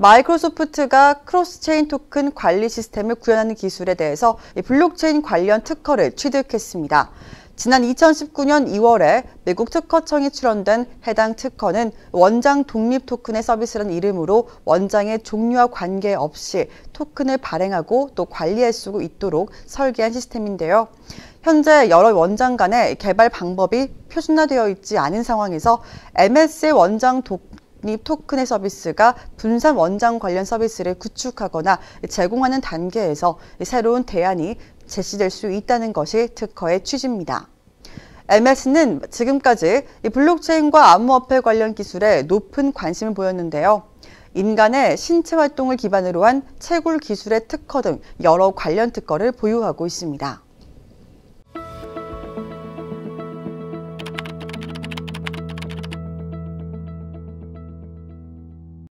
마이크로소프트가 cross-chain 토큰 관리 시스템을 구현하는 기술에 대해서 블록체인 관련 특허를 취득했습니다. 지난 2019년 2월에 미국 특허청이 출원된 해당 특허는 원장 독립 토큰의 서비스라는 이름으로 원장의 종류와 관계없이 토큰을 발행하고 또 관리할 수 있도록 설계한 시스템인데요. 현재 여러 원장 간의 개발 방법이 표준화되어 있지 않은 상황에서 MS 원장 독 립 토큰의 서비스가 분산 원장 관련 서비스를 구축하거나 제공하는 단계에서 새로운 대안이 제시될 수 있다는 것이 특허의 취지입니다. MS는 지금까지 블록체인과 암호화폐 관련 기술에 높은 관심을 보였는데요. 인간의 신체 활동을 기반으로 한 채굴 기술의 특허 등 여러 관련 특허를 보유하고 있습니다.